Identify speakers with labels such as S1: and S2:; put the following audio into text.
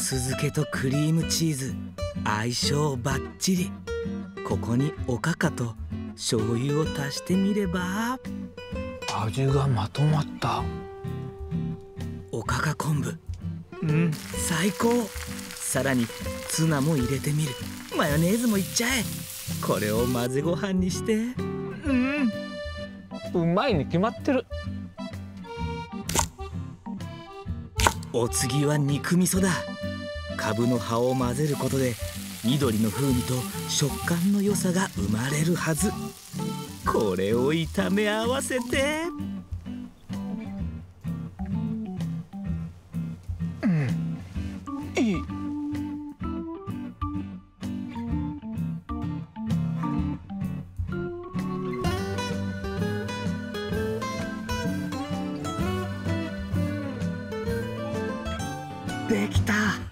S1: す漬けとクリームチーズ相性バッチリ。ここにおかかと醤油を足してみれば。
S2: 味がまとまった。
S1: おかか昆布。うん。最高。さらにツナも入れてみる。マヨネーズもいっちゃえ。これを混ぜご飯にして。うん。
S2: うまいに決まってる。
S1: お次は肉味噌だカブの葉を混ぜることで緑の風味と食感の良さが生まれるはず。これを炒め合わせて。
S2: いい。
S1: できた。